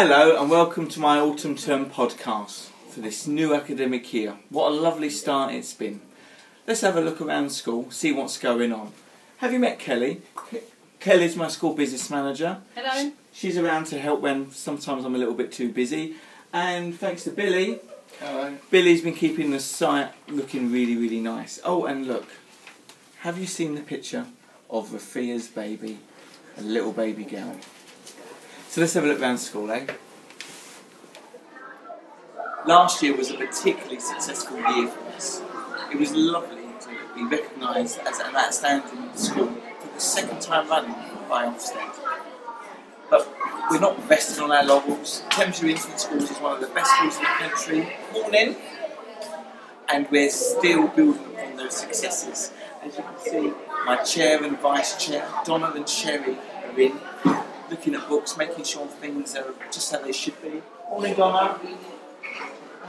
Hello and welcome to my autumn term podcast for this new academic year. What a lovely start it's been. Let's have a look around school, see what's going on. Have you met Kelly? Kelly's my school business manager. Hello. She's around to help when sometimes I'm a little bit too busy. And thanks to Billy, Hello. Billy's been keeping the site looking really, really nice. Oh, and look, have you seen the picture of Rafia's baby, a little baby girl? So let's have a look around school, eh? Last year was a particularly successful year for us. It was lovely to be recognised as an outstanding school for the second time running by Ofsted. But we're not resting on our laurels. Thamesview Infant Schools is one of the best schools in the country. Morning. And we're still building upon those successes. As you can see, my chair and vice chair, Donna and Sherry, are in, looking at books, making sure things are just how they should be. Morning, Donna. Morning,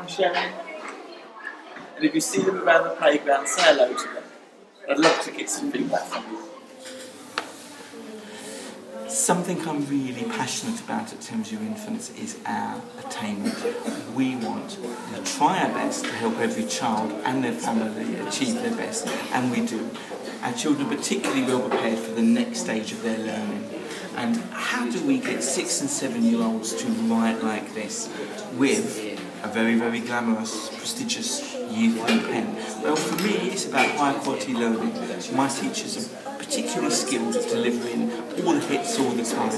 Sherry. And if you see them around the playground, say hello to them. I'd love to get some feedback from you. Something I'm really passionate about at Thamesview Infants is our attainment. We want to try our best to help every child and their family achieve their best, and we do. Our children are particularly well prepared for the next stage of their learning. And how do we get six and seven year olds to write like this with a very, very glamorous, prestigious three pen? Well, for me, it's about high quality learning. My teachers are particularly skilled at delivering all the hits all the time.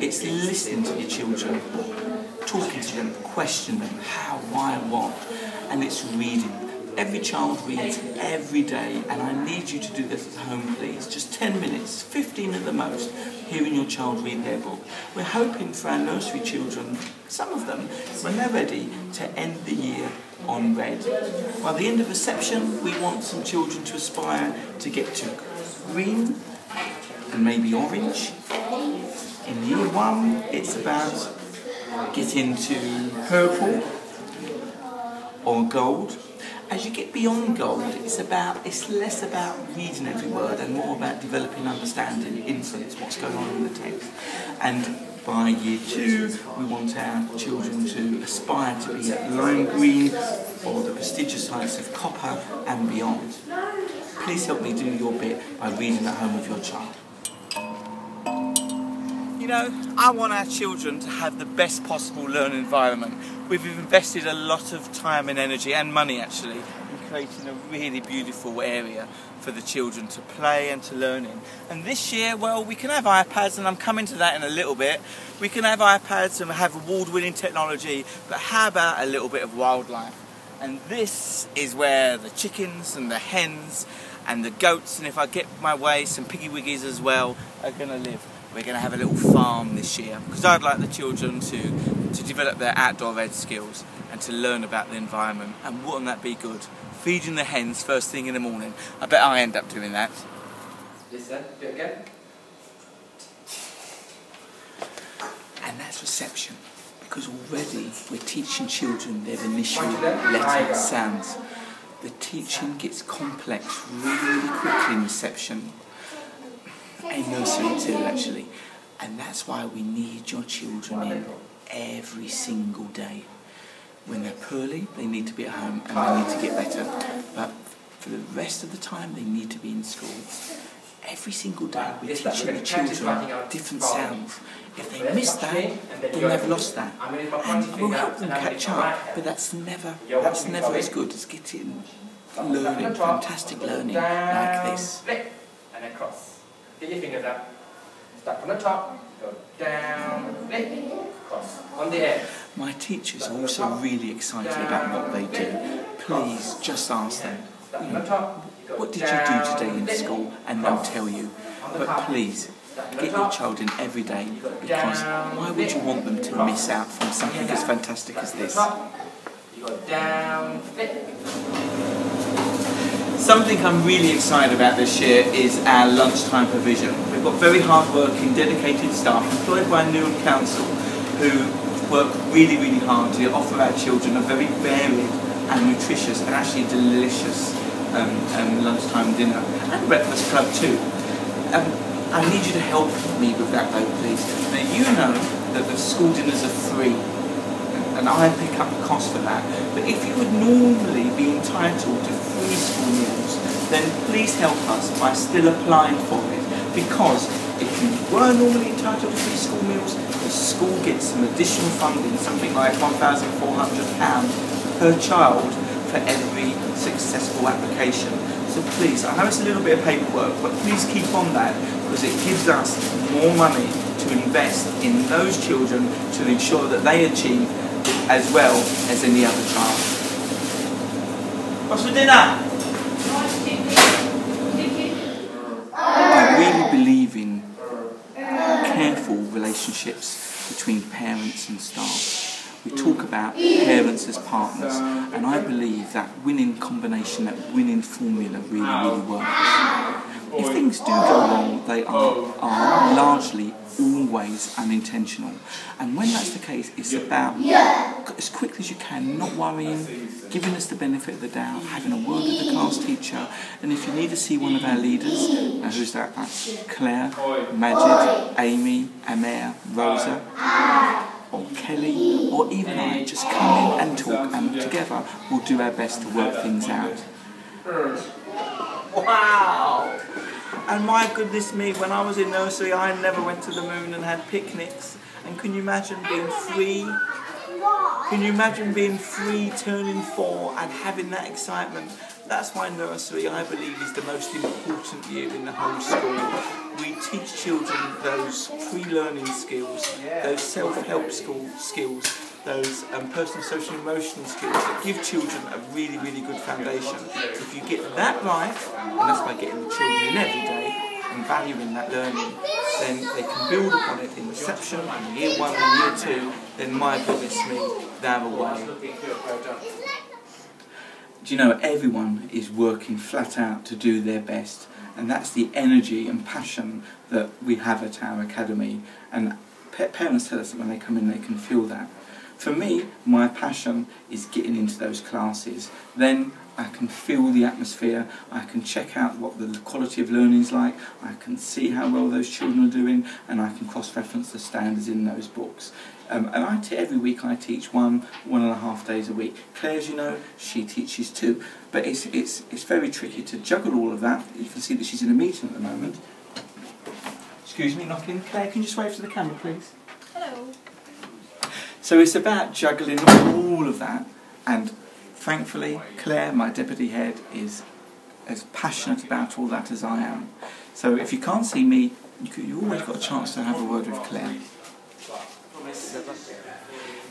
It's listening to your children, talking to them, questioning them, how, why, what, and it's reading. Every child reads every day, and I need you to do this at home, please. Just 10 minutes, 15 at the most, hearing your child read their book. We're hoping for our nursery children, some of them, when they're ready, to end the year on red. By the end of reception, we want some children to aspire to get to green and maybe orange. In year one, it's about getting to purple or gold. As you get beyond gold, it's about it's less about reading every word and more about developing understanding, insights, what's going on in the text. And by year two, we want our children to aspire to be at lime green or the prestigious heights of copper and beyond. Please help me do your bit by reading at home with your child. You know, I want our children to have the best possible learning environment. We've invested a lot of time and energy and money actually in creating a really beautiful area for the children to play and to learn in. And this year, well, we can have iPads, and I'm coming to that in a little bit. We can have iPads and have award winning technology, but how about a little bit of wildlife? And this is where the chickens and the hens and the goats, and if I get my way, some piggy wiggies as well, are going to live. We're going to have a little farm this year because I'd like the children to, to develop their outdoor ed skills and to learn about the environment. And wouldn't that be good? Feeding the hens first thing in the morning. I bet I end up doing that. Listen, do it again. And that's reception because already we're teaching children their initial letter sounds. The teaching gets complex really, really quickly in reception. And nursery too, actually. And that's why we need your children in every single day. When they're poorly, they need to be at home and they need to get better. But for the rest of the time, they need to be in school. Every single day, we're teaching the children different sounds. If they miss that, then they've lost that. And we'll help them catch up, but that's never, that's never as good as getting learning, fantastic learning like this. Flip, and then cross. Get your fingers up. Start from the top. Go down. Flip. Cross. On the air. My teachers are also really excited about what they do. Please just ask them, Start you from the know, top. What did you do today in school? And they'll tell you. But please, get your child in every day because why would you want them to miss out from something as fantastic as this? You go down. Something I'm really excited about this year is our lunchtime provision. We've got very hard-working, dedicated staff employed by Newham Council who work really, really hard to offer our children a very varied and nutritious and actually delicious um, um, lunchtime dinner and breakfast club too. Um, I need you to help me with that though, please. Now you know that the school dinners are free and I pick up the cost for that. But if you would normally be entitled to free school meals, then please help us by still applying for it. Because if you were normally entitled to free school meals, the school gets some additional funding, something like £1,400 per child for every successful application. So please, I know it's a little bit of paperwork, but please keep on that because it gives us more money to invest in those children to ensure that they achieve as well as any other child. What's for dinner? I really believe in careful relationships between parents and staff. We talk about parents as partners, and I believe that winning combination, that winning formula really, really works. If things do go wrong, they are, are largely always unintentional. And when that's the case, it's about, as quickly as you can, not worrying, giving us the benefit of the doubt, having a word with the class teacher, and if you need to see one of our leaders, now who's that? That's Claire, Majid, Amy, Amir, Rosa, or Kelly, or even I, just come in and talk, and together we'll do our best to work things out. Wow! And my goodness me, when I was in nursery, I never went to the moon and had picnics. And can you imagine being free? Can you imagine being free, turning four, and having that excitement? That's why nursery, I believe, is the most important year in the whole school. We teach children those pre-learning skills, those self-help skills, those um, personal, social, emotional skills that give children a really, really good foundation. If you get that right, and that's by getting the children in every day and valuing that learning, then they can build upon it in reception, in year one and year two, then my goodness me, they're away. Do you know, everyone is working flat out to do their best and that's the energy and passion that we have at our academy and parents tell us that when they come in they can feel that. For me, my passion is getting into those classes. Then I can feel the atmosphere, I can check out what the quality of learning is like, I can see how well those children are doing, and I can cross-reference the standards in those books. Um, and I t every week I teach one, one and a half days a week. Claire, as you know, she teaches two. But it's, it's, it's very tricky to juggle all of that. You can see that she's in a meeting at the moment. Excuse me, knocking. Claire, can you just wave to the camera, please? Hello. So it's about juggling all of that, and thankfully, Claire, my deputy head, is as passionate about all that as I am. So if you can't see me, you have always got a chance to have a word with Claire.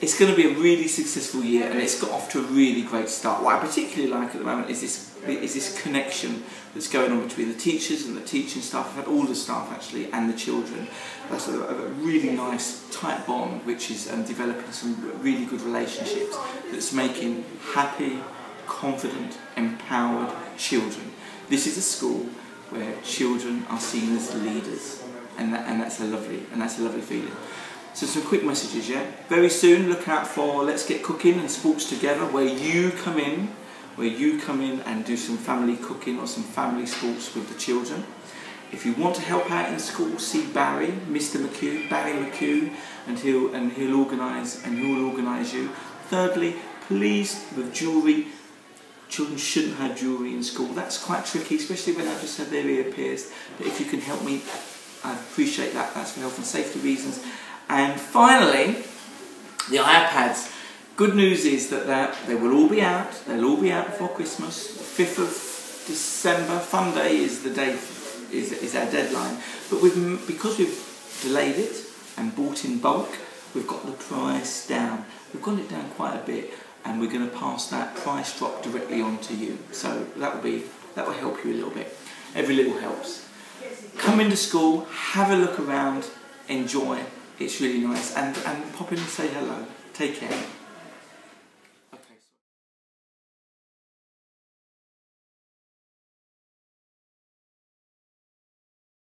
It's going to be a really successful year, and it's got off to a really great start. What I particularly like at the moment is this is this connection that's going on between the teachers and the teaching staff, I've all the staff actually, and the children. That's a, a really nice tight bond which is um, developing some really good relationships that's making happy, confident, empowered children. This is a school where children are seen as leaders and, that, and that's a lovely and that's a lovely feeling. So some quick messages, yeah? Very soon look out for Let's Get Cooking and Sports Together where you come in where you come in and do some family cooking or some family sports with the children. If you want to help out in school, see Barry, Mr. McHugh, Barry McHugh, and he'll and he'll organise and he'll organise you. Thirdly, please with jewellery, children shouldn't have jewellery in school. That's quite tricky, especially when I've just had their ear pierced. But if you can help me, I appreciate that. That's for health and safety reasons. And finally, the iPads. Good news is that they will all be out. They'll all be out before Christmas. 5th of December, Fun Day is the day, is, is our deadline. But we've, because we've delayed it and bought in bulk, we've got the price down. We've got it down quite a bit and we're going to pass that price drop directly on to you. So that will be that will help you a little bit. Every little helps. Come into school, have a look around, enjoy. It's really nice and, and pop in and say hello. Take care.